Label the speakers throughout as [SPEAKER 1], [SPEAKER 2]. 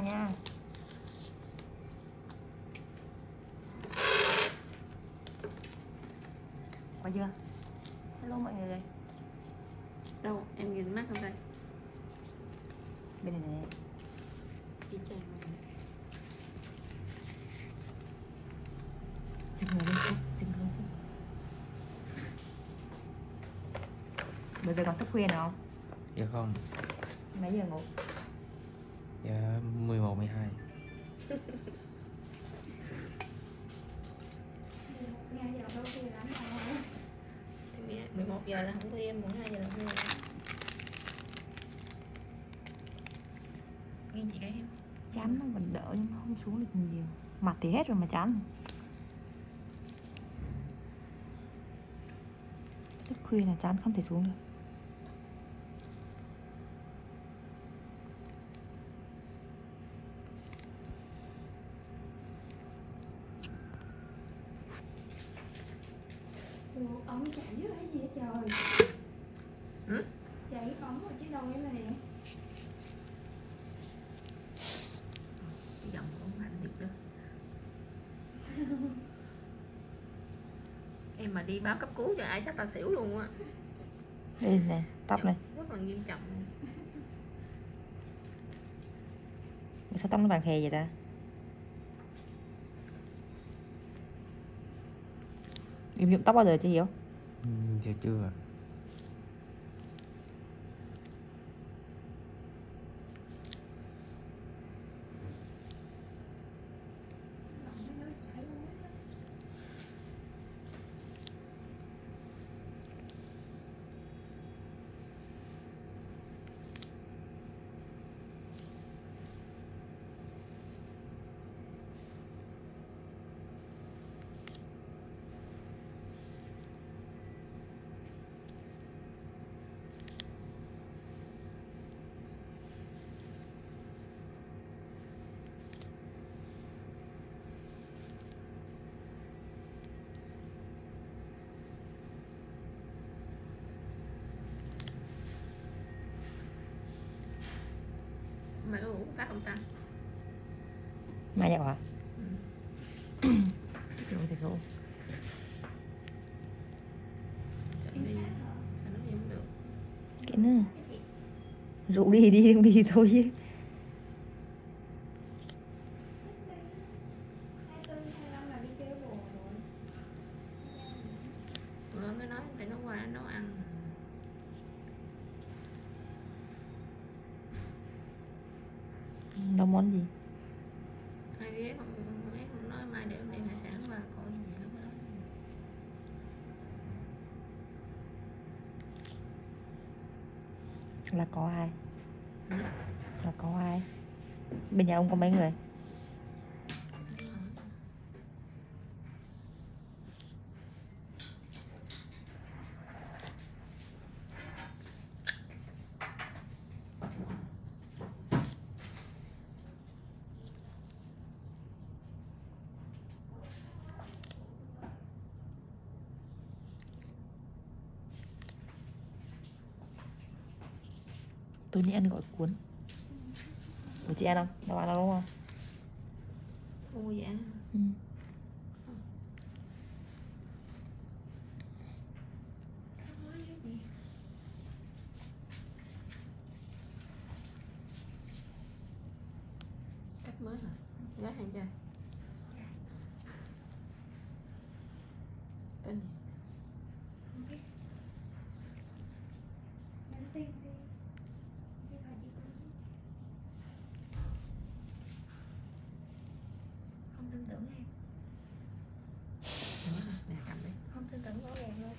[SPEAKER 1] ngoài nha Qua chưa? Hello mọi người
[SPEAKER 2] đâu em nhìn mắt không đây
[SPEAKER 1] Bên này này
[SPEAKER 2] chị chàng này.
[SPEAKER 1] Xin người lên xin, xin người xin Bây giờ còn thức khuya nào không?
[SPEAKER 3] Dạ không
[SPEAKER 1] Mấy giờ ngủ?
[SPEAKER 3] Dạ 11, 12
[SPEAKER 4] nghe giờ đâu khuya lắm rồi
[SPEAKER 2] Thì 11 giờ là không khuya 12 giờ là khuya nghe chị cái em
[SPEAKER 1] Chán nó vẫn đỡ nhưng nó không xuống được nhiều. Mặt thì hết rồi mà chán. Thức khuya là chán không thể xuống được
[SPEAKER 4] Ống chảy dưới cái gì vậy trời
[SPEAKER 2] Hử?
[SPEAKER 4] chảy ống ở trên đầu em này nè
[SPEAKER 2] cái giọng của mạnh thiệt đó em mà đi báo cấp cứu cho ai chắc là xỉu luôn á
[SPEAKER 1] Đây này, tóc này
[SPEAKER 2] rất là nghiêm trọng
[SPEAKER 1] Sao tóc nó vàng khè vậy ta? Em nhuộm tóc bao giờ chưa hiểu?
[SPEAKER 3] Ừ, chưa ạ
[SPEAKER 4] Lòng nó chảy luôn á.
[SPEAKER 2] mày có ngủ một phát không ta?
[SPEAKER 1] Mai dạo hả?
[SPEAKER 2] ừ.
[SPEAKER 1] Rồi thì không Cái nữa. Rủ đi đi không đi thôi chứ
[SPEAKER 4] hai tư hai năm là đi chơi bồ rồi
[SPEAKER 2] bữa mới nói phải nó qua nấu ăn
[SPEAKER 1] Nấu món gì?
[SPEAKER 2] Ghế không mấy không nói mai để đem hải sản qua coi gì nó nói
[SPEAKER 1] Là có ai?
[SPEAKER 2] Ừ.
[SPEAKER 1] Là có ai? Bên nhà ông có mấy người? Nghĩ ăn gọi cuốn Của chị ăn không? Đâu ăn đâu đúng không?
[SPEAKER 2] vậy
[SPEAKER 1] Ừ.
[SPEAKER 2] cách mới hả gái hàng trai tên gì
[SPEAKER 4] không biết nhắn tin đi đi phải đi tới
[SPEAKER 2] không tin tưởng em Nữa hả? nè cầm đi
[SPEAKER 4] không tin tưởng rõ ràng luôn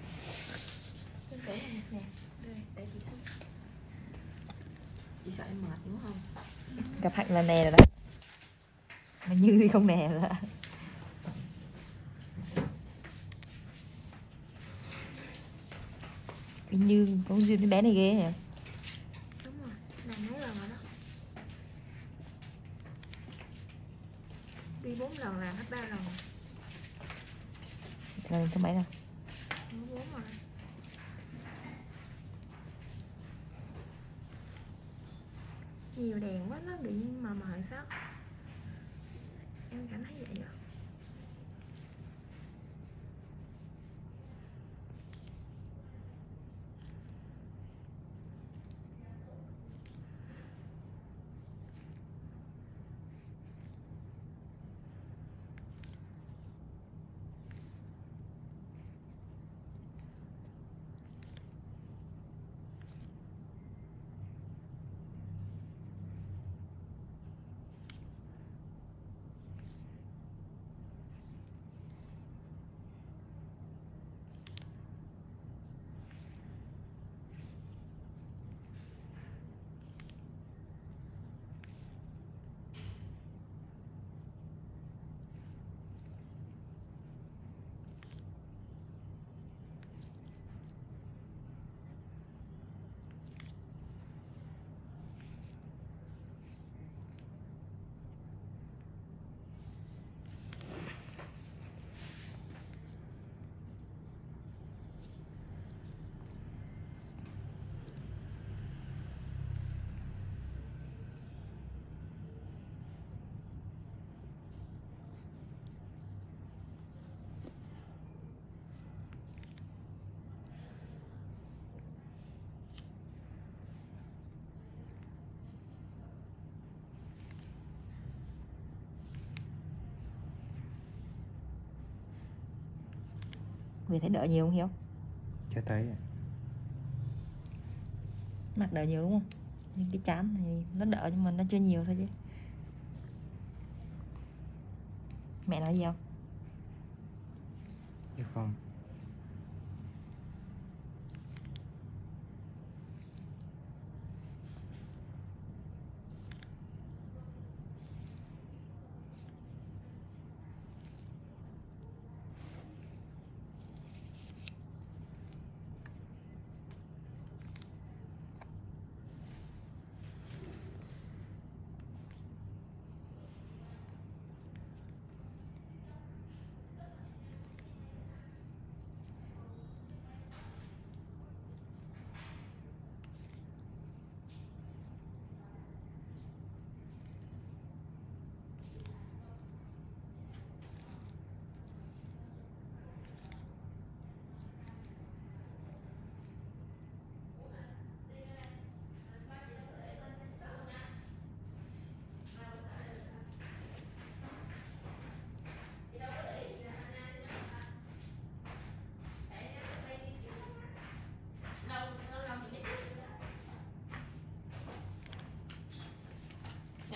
[SPEAKER 4] tin tưởng là nè đây để chị xuống
[SPEAKER 2] chị sợ em mệt đúng không
[SPEAKER 1] Gặp Hạnh là nè rồi đấy, Mà Như thì không nè rồi đó Như có duyên với bé này ghê hả?
[SPEAKER 4] đúng rồi làm mấy lần rồi đó đi bốn lần là hết ba lần
[SPEAKER 1] Lần thứ mấy rồi?
[SPEAKER 4] Thứ bốn rồi nhiều đèn quá
[SPEAKER 2] hết nó tự nhiên mờ mờ sao em cảm thấy vậy. rồi
[SPEAKER 1] Vì thấy đỡ nhiều không Hiếu?
[SPEAKER 3] chưa thấy.
[SPEAKER 1] Mặt đỡ nhiều đúng không? Nhưng cái chán thì nó đỡ nhưng mà nó chưa nhiều thôi chứ Mẹ nói gì không?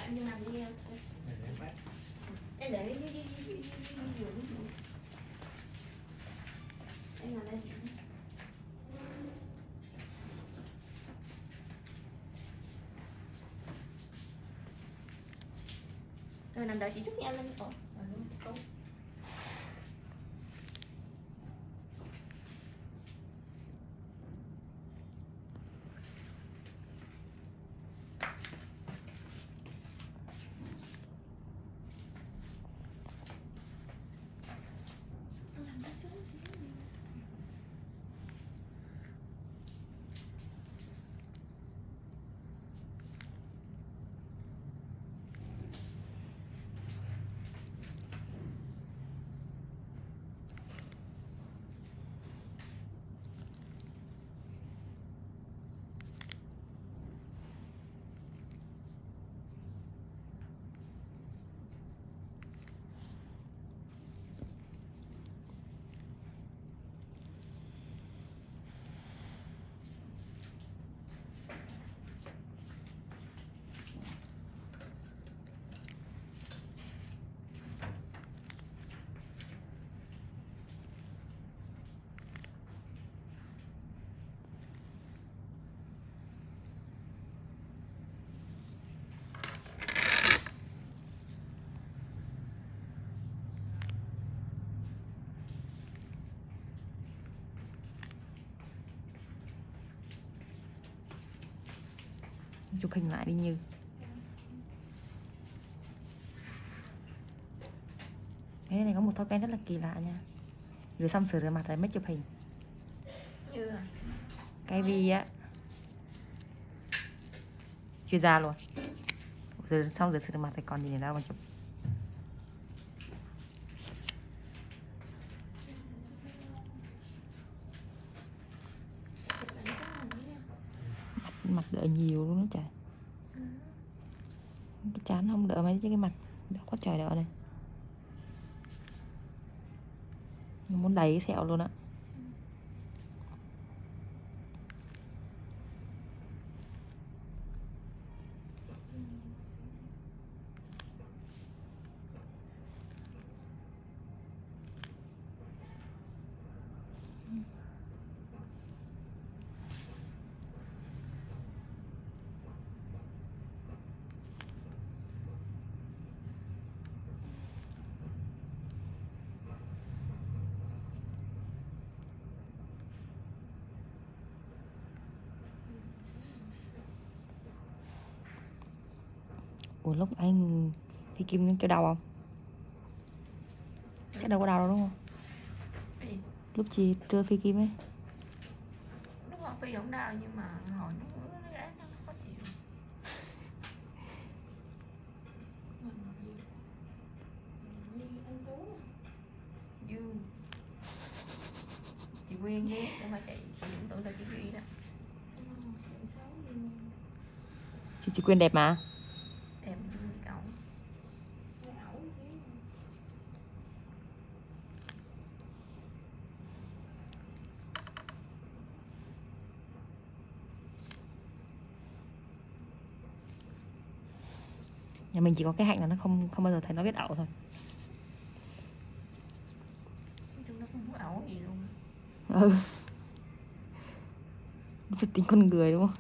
[SPEAKER 2] Em nhưng mà đi, em để đi đi đi đi đi em làm đây. Rồi nằm đợi chị chút nha lên ồ ờ, đúng, đúng.
[SPEAKER 1] Chụp hình lại đi Như. Cái này có một thói quen rất là kỳ lạ nha. Rửa xong sửa rửa mặt rồi mới chụp hình. Cái vi á Chuyên gia luôn. Giờ xong rửa sạch mặt thì còn gì nữa đâu mà chụp
[SPEAKER 2] ảnh cái này nha
[SPEAKER 1] đợi nhiều luôn đó trời. Cái chán không đỡ mấy chứ cái mặt đâu có trời đỡ này. Muốn đẩy cái sẹo luôn á ủa lúc anh phi kim kêu đau không? Chắc đâu có đau đâu đúng không? Lúc chị trưa phi kim ấy.
[SPEAKER 2] Lúc mà phi không đau nhưng mà hồi nó chị Quyên nhé không phải chị chị tưởng tượng là chị Duy đó.
[SPEAKER 1] Chị chị quyên đẹp mà
[SPEAKER 2] đẹp vui cậu
[SPEAKER 1] nhà mình chỉ có cái hạnh là nó không không bao giờ thấy nó biết ẩu thôi.
[SPEAKER 2] Nó không có ẩu gì luôn.
[SPEAKER 1] Ừ. Phải tính con người đúng không?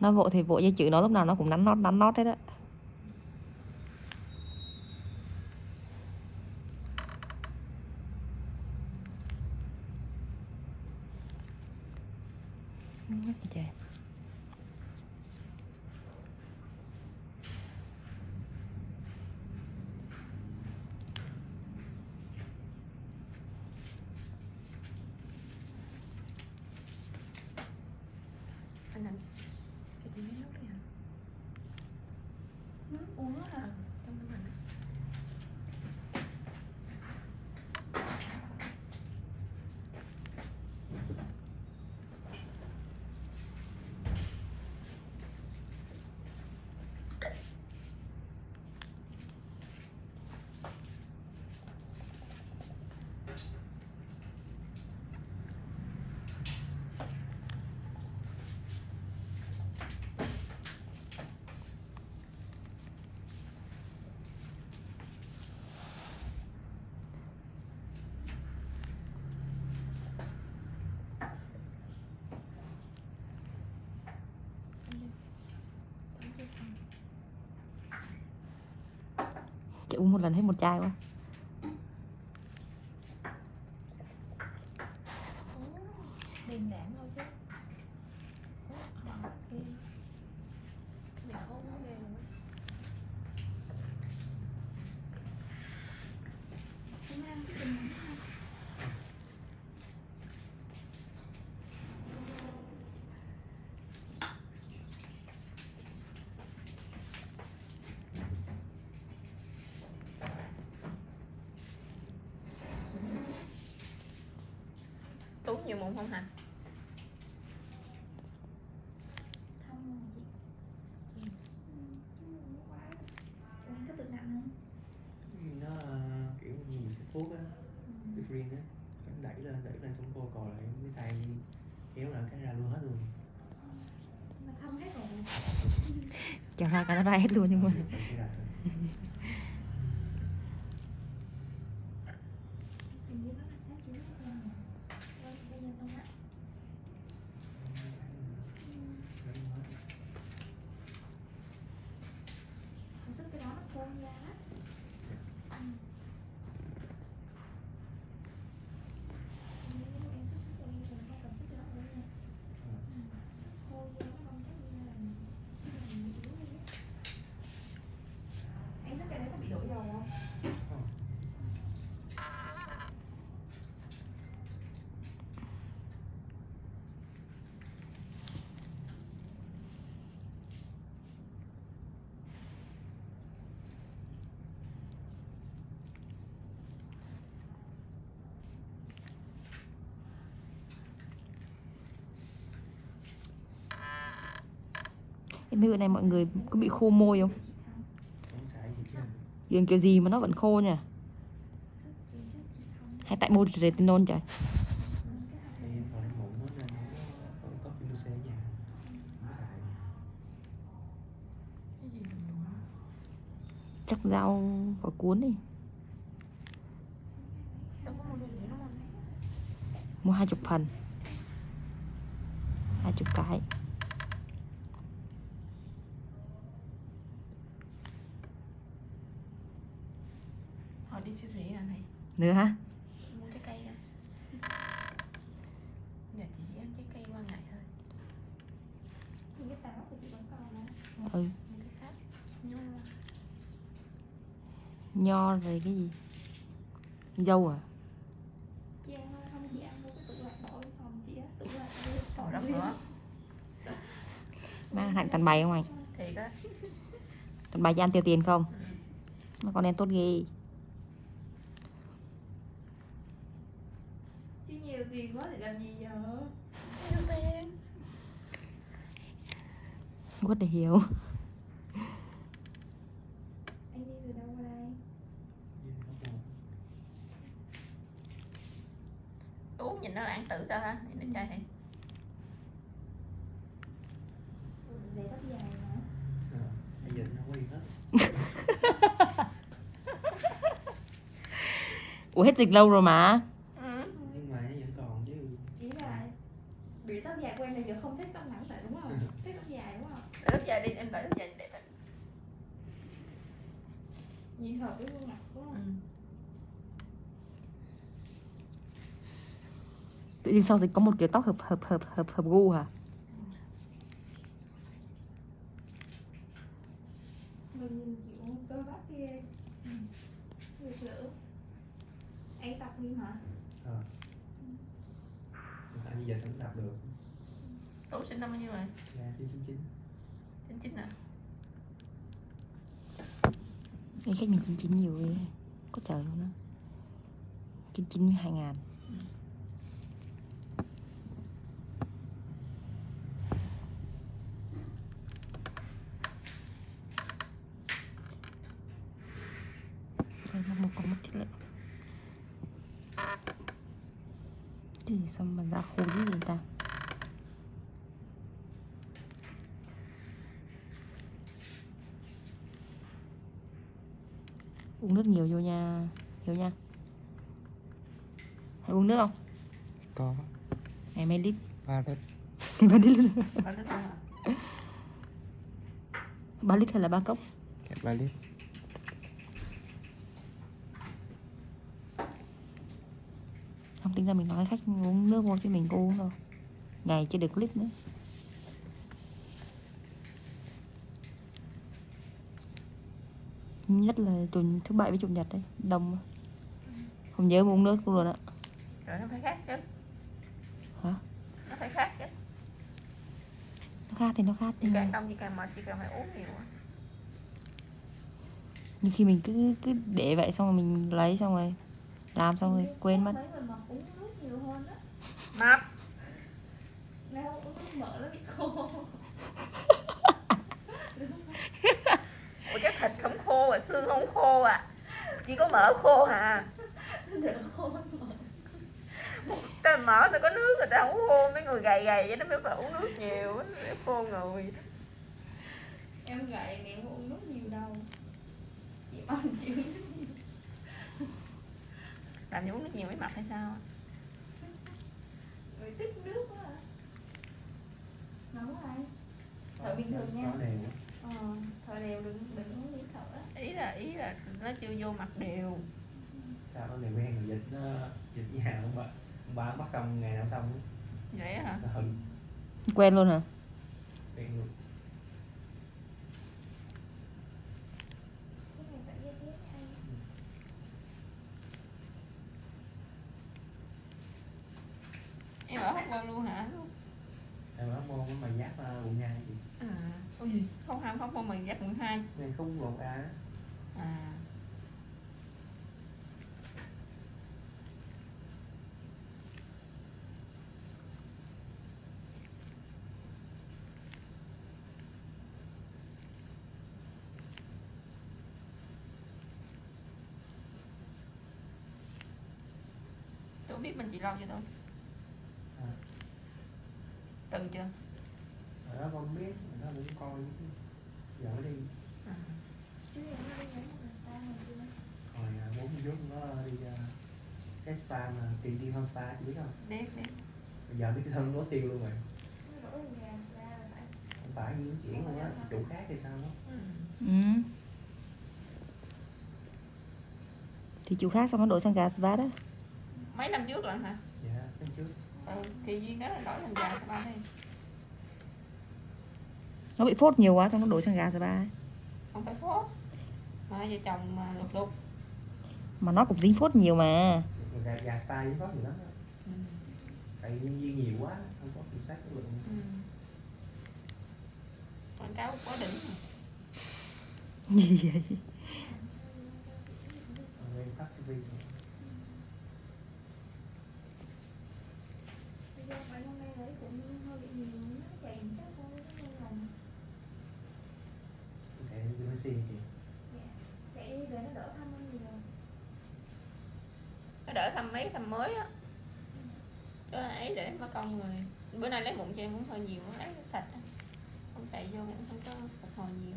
[SPEAKER 1] Nó vội thì vội với chữ nó lúc nào nó cũng nắn nót nắn nót hết á Nhắc gì trời
[SPEAKER 2] anh anh cái tí nước đi hả nước uống hết hả trong tủ lạnh
[SPEAKER 1] chị uống một lần hết một chai quá
[SPEAKER 4] đêm đạm thôi chứ Ờ, cái bị khô nó ghê luôn á Chúng ta ăn sức bình nóng ha.
[SPEAKER 2] tú nhiều mụn không hả
[SPEAKER 4] Không mà chị Chị Ừ, chứ nó quá Ủa, anh có tự nặng không?
[SPEAKER 3] nó ờ, kiểu như mình xịt thuốc á xịt riêng á Nó đẩy lên đẩy lên xong cô cò lại cái tay kéo lại cái ra luôn hết luôn
[SPEAKER 4] Mà không hết rồi
[SPEAKER 1] chào ra cả nó ra hết luôn nhưng mà
[SPEAKER 3] Phải cái rạch rồi.
[SPEAKER 4] Hình như nó là cái chữ hết rồi Vâng, bây giờ xong á
[SPEAKER 3] Lấy hết.
[SPEAKER 4] Mình sức cái đó nó khô ra á Ừ. Hình như lúc em sức cái này mình không cần sức cái đó nữa nha Ừ, sức khô ra nó không có như là như là yếu đi á. Em sức cái đấy có bị đổi dầu không?
[SPEAKER 3] Không
[SPEAKER 1] cái bữa này mọi người có bị khô môi không? Đường kiểu gì mà nó vẫn khô nhỉ? hay tại mua retinol trời? Chắc rau vào cuốn đi.
[SPEAKER 2] Mua
[SPEAKER 1] hai chục phần hai chục cái
[SPEAKER 2] họ đi siêu thị rồi này
[SPEAKER 1] Nữa hả?
[SPEAKER 2] mua trái cây ra giờ chị chỉ ăn trái cây qua ngày thôi
[SPEAKER 4] những cái táo thì chị vẫn còn mà
[SPEAKER 1] Ừ
[SPEAKER 2] những cái khác nhưng mà
[SPEAKER 1] Nho rồi cái gì? Dâu à?
[SPEAKER 4] chị ăn thôi không chị ăn mua cái tủ lạnh bỏ trong phòng chị á. Tủ lạnh ở đây
[SPEAKER 2] Trời đất nữa
[SPEAKER 1] Má hạnh toàn bày không anh? Toàn bày cho ăn tiêu tiền không?
[SPEAKER 2] ừ.
[SPEAKER 1] Mà con em tốt ghê
[SPEAKER 4] chứ nhiều tiền quá thì làm gì giờ?
[SPEAKER 2] Nhiều tiền
[SPEAKER 1] Quất để hiểu.
[SPEAKER 4] Anh đi từ đâu qua đây
[SPEAKER 2] uống nhìn nó lãng tử sao hả? Nhìn nó trai hả?
[SPEAKER 4] Để tóc dài mà
[SPEAKER 3] Ờ, bây giờ nó quen hết.
[SPEAKER 1] Ủa hết dịch lâu rồi mà
[SPEAKER 2] ừ.
[SPEAKER 3] nhưng mà nó vẫn còn chứ
[SPEAKER 4] ý là bị tóc dài quen này giờ không thích tóc ngắn lại đúng không thích tóc dài đúng không
[SPEAKER 2] để tóc dài đi em phải tóc dài để tóc
[SPEAKER 4] nhìn hợp với khuôn mặt đúng
[SPEAKER 2] ừ.
[SPEAKER 1] Tự nhiên sau dịch có một kiểu tóc hợp hợp hợp hợp hợp gu hả?
[SPEAKER 4] mình nhìn kiểu cơ bắp kia người lửa anh tập đi hả
[SPEAKER 3] Ờ. tại bây giờ vẫn tập được
[SPEAKER 2] Tú sinh năm bao nhiêu rồi
[SPEAKER 3] ra chín chín chín
[SPEAKER 2] chín chín à
[SPEAKER 1] Khách mình 99 nhiều ghê Có trời luôn đó chín chín hai ngàn. Đây là một con mất thiết lượng. Sao mà ra khối cái gì ta Uống nước nhiều vô nha Hiểu nha. Hãy uống nước không?
[SPEAKER 5] có.
[SPEAKER 1] Ngày mấy lít?
[SPEAKER 5] Ba lít.
[SPEAKER 1] Ba lít. Luôn
[SPEAKER 2] Ba lít hả?
[SPEAKER 1] 3 lít hay là ba cốc?
[SPEAKER 5] dạ, ba lít.
[SPEAKER 1] Không tính ra mình nói khách uống nước vô chứ mình có uống đâu. Ngày chưa được lít nữa Nhất là tuần thứ bảy với chủ nhật đấy Đông Không nhớ uống nước luôn ạ.
[SPEAKER 2] Rồi nó phải khác chứ.
[SPEAKER 1] Hả?
[SPEAKER 2] nó phải khác chứ.
[SPEAKER 1] Nó khác thì nó khác nhưng
[SPEAKER 2] càng đông chị càng mệt chị càng phải uống nhiều.
[SPEAKER 1] Nhưng khi mình cứ cứ để vậy xong rồi mình lấy xong rồi Làm xong rồi quên mất.
[SPEAKER 2] Mập.
[SPEAKER 4] Không uống nước mỡ nó bị khô
[SPEAKER 2] ủa chắc thịt không khô à xương không khô à. Chỉ có mỡ khô
[SPEAKER 4] mỡ
[SPEAKER 2] ta mỡ ta có nước người ta không khô mấy người gầy gầy vậy nó mới phải uống nước nhiều để khô người.
[SPEAKER 4] Em gậy thì em uống nước nhiều đâu. Chị nước nhiều.
[SPEAKER 2] Làm gì uống nước nhiều mới mập hay sao?
[SPEAKER 4] Người tích nước quá à. Nóng ai? Thở bình thường nha.
[SPEAKER 3] Có đều
[SPEAKER 4] ờ thở đều đừng đừng uống đi. thở
[SPEAKER 2] ý là ý là nó chưa vô mặt đều.
[SPEAKER 3] Sao nó này quen rồi dịch nó dịch nhà không bà ông bà bắt xong ngày nào xong
[SPEAKER 2] vậy hả?
[SPEAKER 3] Hừng
[SPEAKER 1] Quen luôn hả?
[SPEAKER 3] quen luôn.
[SPEAKER 4] Này
[SPEAKER 2] em ở hóc môn luôn hả?
[SPEAKER 3] Em ở môn mà giáp uh, quận hai. Chị
[SPEAKER 2] à. Ôi gì không ham hóc môn mình giác quận hai.
[SPEAKER 3] Nên không lột a
[SPEAKER 2] À. tôi biết mình chỉ lo cho tôi.
[SPEAKER 3] À.
[SPEAKER 2] Từng chưa?
[SPEAKER 3] Đó con biết nó cũng coi vợ đi hồi à, bốn phút nó đi à, cái spa mà tiền đi không spa chị biết không?
[SPEAKER 2] Biết biết.
[SPEAKER 3] Bây giờ biết cái thân nó tiêu luôn rồi.
[SPEAKER 4] Spa là phải
[SPEAKER 3] không phải di chuyển luôn á chủ khác thì sao đó?
[SPEAKER 2] Ừ.
[SPEAKER 1] ừ. thì chủ khác xong nó đổi sang gà spa đó.
[SPEAKER 2] Mấy năm trước rồi hả?
[SPEAKER 3] Dạ tháng trước.
[SPEAKER 2] Ừ thì duyên đó là đổi thành già spa đi.
[SPEAKER 1] Nó bị phốt nhiều quá xong nó đổi sang gà spa.
[SPEAKER 2] Không phải phốt mà vợ chồng mà lục lục
[SPEAKER 1] mà nó cũng dính phốt nhiều mà
[SPEAKER 3] gà, gà spa với có gì lắm á.
[SPEAKER 2] ừ.
[SPEAKER 3] tại nhân viên nhiều quá không có kiểm soát cái lượng
[SPEAKER 2] Ừ. quảng cáo quá đỉnh
[SPEAKER 1] gì vậy
[SPEAKER 3] nguyên tắc cái video
[SPEAKER 4] Bây giờ phải hôm nay lấy cũng hơi bị nhiều nó chạy chắc thôi nó nên lòng
[SPEAKER 3] để đưa xin thì
[SPEAKER 4] chạy đi để nó đỡ thăm hơn nhiều
[SPEAKER 2] nó đỡ thăm mấy tầm mới á. Cho ấy để mất công người. Bữa nay lấy mụn cho em cũng hơi nhiều, lấy sạch á. không chạy vô cũng không có phục hồi nhiều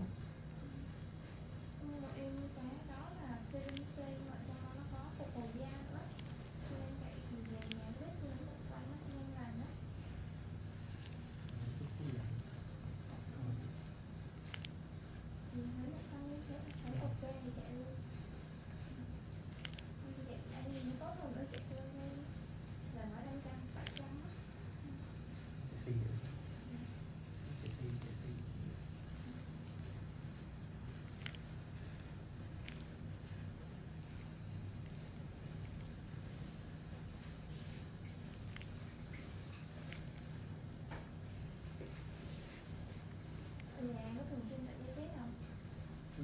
[SPEAKER 4] Nhưng mà em cái đó là serum C mà cho nó có phục hồi da nữa cho nên chạy thì về nhà biết luôn nó quanh nó nên làm đó thì thấy là xong đi chứ thấy ok thì chạy luôn Không thì chạy chạy thì nó tốt hơn nữa chạy luôn thôi là nó đang căng phải căng á
[SPEAKER 3] xin được xin xin xin
[SPEAKER 4] ở nhà có thường xuyên tại dây tết không
[SPEAKER 3] Ừ.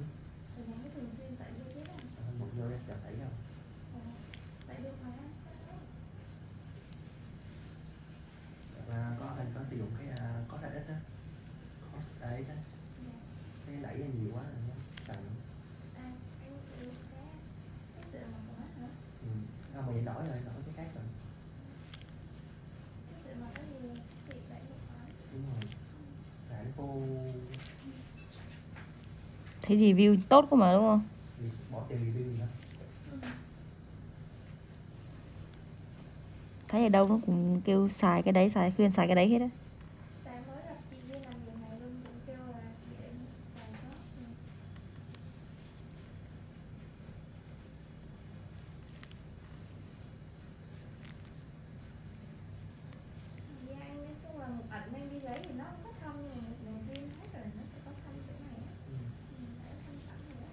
[SPEAKER 4] ở nhà có thường xuyên tại dây tết không
[SPEAKER 3] một vô em sẽ thấy không
[SPEAKER 4] Ờ, tại được mà
[SPEAKER 3] và có anh có sử dụng cái uh, có đại á có đấy đó
[SPEAKER 4] Dạ.
[SPEAKER 3] cái đẩy ra nhiều quá rồi nó cần
[SPEAKER 4] À, em sử dụng cái cái sữa mặt của mắt hả?
[SPEAKER 3] ừ. không mà vậy đổi rồi đổi cái khác rồi
[SPEAKER 4] Cái sữa mặt đó thì chị đẩy một cái
[SPEAKER 3] đúng rồi để cô
[SPEAKER 1] thấy review tốt cơ mà, đúng không? Thấy ở đâu nó cũng kêu xài cái đấy, xài khuyên xài cái đấy hết á
[SPEAKER 4] Sáng mới gặp chị đi làm việc này luôn cũng kêu là chị em xài đó Ừ. Dạ, anh nói chung là một ảnh anh đi lấy thì nó không có thâm nhưng mà một đầu tiên hết rồi nó sẽ có thâm chỗ này á
[SPEAKER 3] ừ.
[SPEAKER 4] Ừ, đã thâm sẵn rồi đó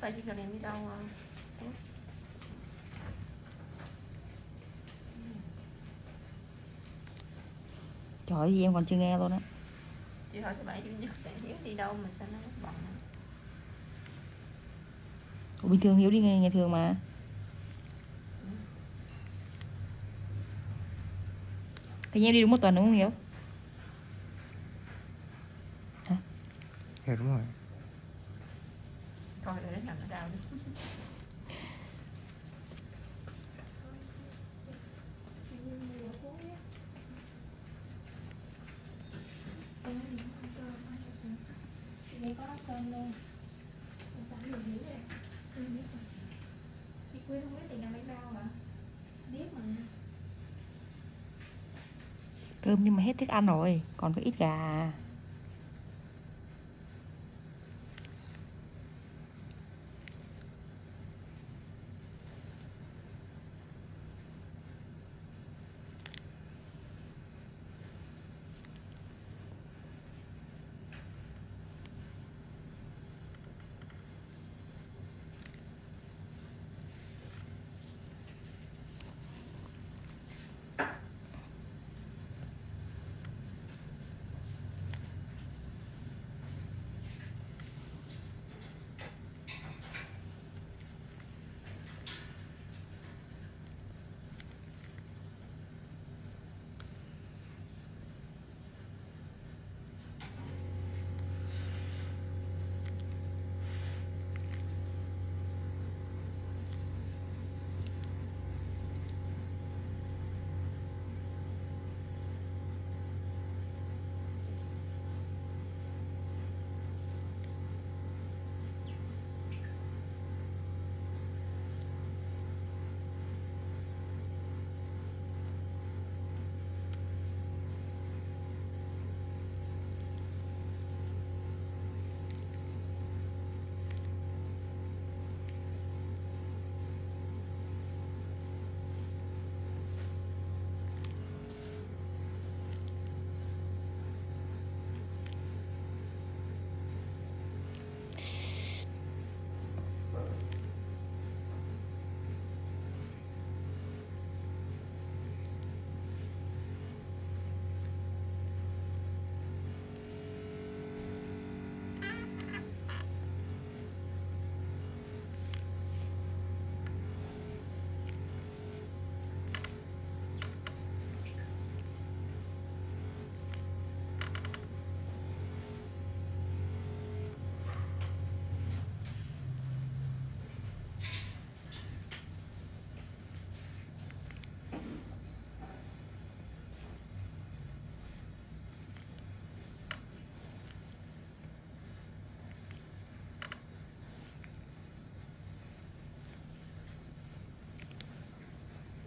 [SPEAKER 2] phải chỉ cần em đi đâu à?
[SPEAKER 1] trời ơi, em còn chưa nghe luôn á.
[SPEAKER 2] Chị hỏi thứ bảy chủ nhật tại hiếu đi đâu mà sao nó bận
[SPEAKER 1] Ủa, bình thường hiếu đi ngày, ngày thường mà. Thì em đi đúng một tuần đúng không hiếu?
[SPEAKER 3] Dạ đúng rồi.
[SPEAKER 2] Thôi để nằm ở đâu đi
[SPEAKER 4] Chị nhìn nhiều cuốn nhé Em nói gì ăn cơm ăn cơm Chị có ăn cơm luôn Sáng sẵn đường dữ rồi Em biết rồi Chị Quyên không biết tiền nhà bánh bao hả? Biết mà
[SPEAKER 1] cơm nhưng mà hết thức ăn rồi, còn có ít gà à.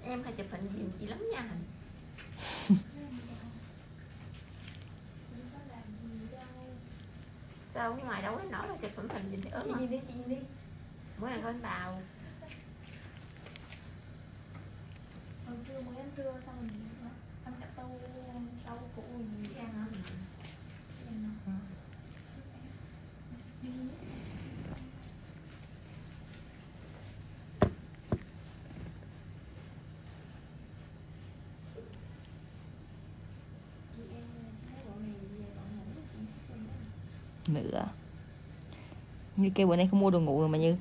[SPEAKER 2] Em hay chụp hình gì chị lắm nha. Sao ở ngoài đâu có nói là chụp hình hình gì ớn
[SPEAKER 4] Chị đi, chị đi.
[SPEAKER 2] Mỗi ngày con tàu
[SPEAKER 4] Hồi trưa mới ăn trưa xong mình ăn cả tô rau củ mình ăn hả? Ăn hả? Đi. Chị em thấy bộ này về bọn này nó cũng thích hơn đó
[SPEAKER 1] nữa. Như kêu bữa nay không mua đồ ngủ rồi mà như.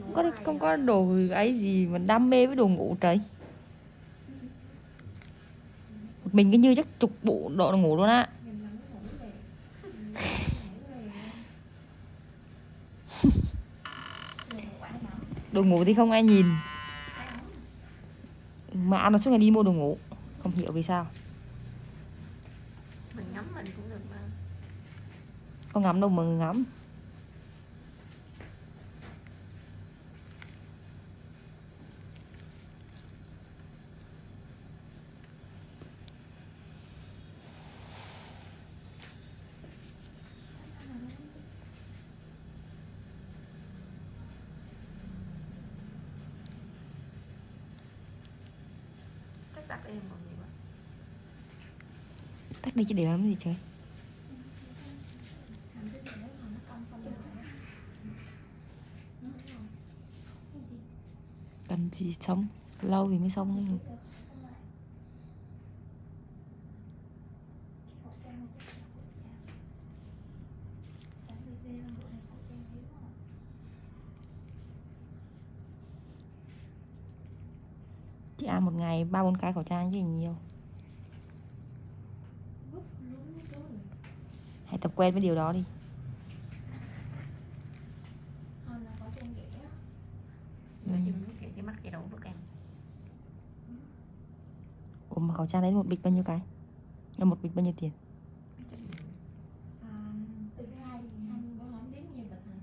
[SPEAKER 1] Không có không có đồ ấy gì mà đam mê với đồ ngủ trời. Một mình cái như chắc chục bộ đồ ngủ luôn á. Đồ ngủ thì không ai nhìn. Mà ăn nó suốt ngày đi mua đồ ngủ. Không hiểu vì sao
[SPEAKER 2] mình ngắm mình cũng được mà
[SPEAKER 1] có ngắm đâu mà ngắm. Tắt đi chứ để làm cái gì trời
[SPEAKER 4] Làm cái gì đấy mà nó cong cong lại á. Nó không ngon. Cái gì?
[SPEAKER 1] cần gì sống lâu thì mới xong
[SPEAKER 4] Cái
[SPEAKER 1] ấy.
[SPEAKER 4] gì? Không lại. Cái khẩu trang này, cái khẩu trang. Sáng đi về hôm xong lâu thì mới xong thôi
[SPEAKER 1] chị ăn một ngày ba, bốn cái khẩu trang chứ gì nhiều. Hãy tập quen với điều đó đi
[SPEAKER 4] Hơn là khẩu trang ghẻ á.
[SPEAKER 2] rồi
[SPEAKER 1] Ừ.
[SPEAKER 2] dùng nước kiểu cái mắt cái đầu bức em
[SPEAKER 1] ủa mà khẩu trang đấy một bịch bao nhiêu cái? Là một bịch bao nhiêu tiền
[SPEAKER 4] À, từ hai hai bữa hổm đếm nhiều bịch hả?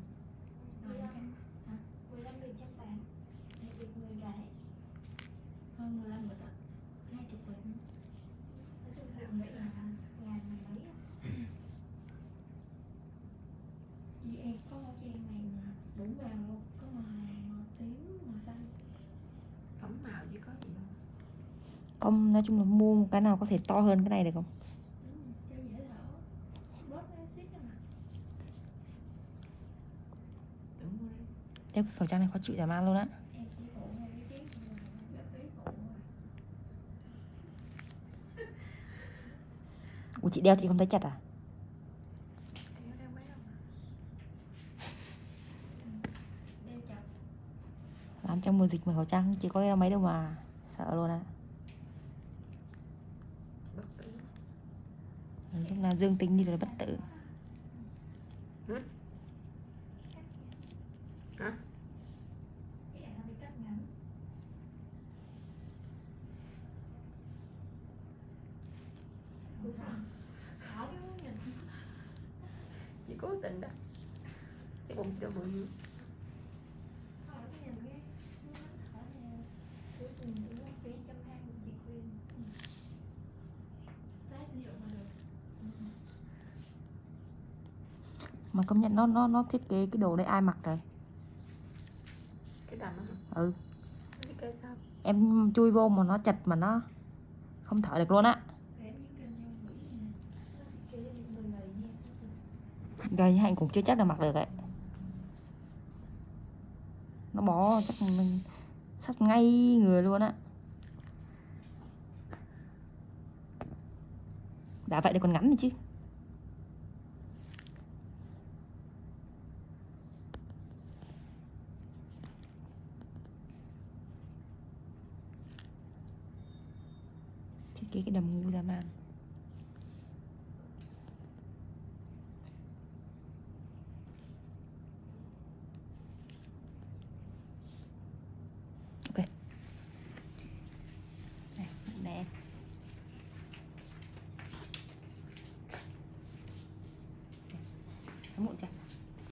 [SPEAKER 4] Rồi, trăm- hả? 15 bịch trăm vàng. Một bịch 10 cái. Hơn 15 bịch ạ. 20 bịch. Nói chung là nghĩ là ngàn mười mấy á. Chị em có khẩu trang này mà đủ vàng luôn. Có màu màu tím, màu xanh.
[SPEAKER 2] phẩm màu chứ có gì đâu
[SPEAKER 1] con nói chung là mua một cái nào có thể to hơn cái này được không? Đeo cái khẩu trang này khó chịu giảm man luôn á. Ủa, chị đeo thì không thấy chặt à? Làm trong mùa dịch mà khẩu trang chỉ có đeo mấy đâu mà. Sợ luôn á.
[SPEAKER 2] à tử
[SPEAKER 1] là dương tính đi là bất tử
[SPEAKER 2] hả
[SPEAKER 4] Cái ảnh nó bị cắt ngắn. Đúng rồi. Khó cái muốn nhìn.
[SPEAKER 2] chị cố tình đó cái bụng cho bự dữ.
[SPEAKER 4] Khó cái nhìn cái nó khó nè. Cuối cùng cũng mất phí trăm hai của chị khuyên. Ừ. Tết ví dụ mà được. Ừ.
[SPEAKER 1] mà công nhận nó nó nó thiết kế cái đồ đấy ai mặc rồi
[SPEAKER 2] cái đầm
[SPEAKER 1] ừ. Em chui vô mà nó chật mà nó không thở được luôn á. Như hạnh cũng chưa chắc là mặc được ấy. Nó bó chắc mình sắt ngay người luôn á. Đã vậy thì còn ngắn đi chứ thiết kế cái đầm ngu ra man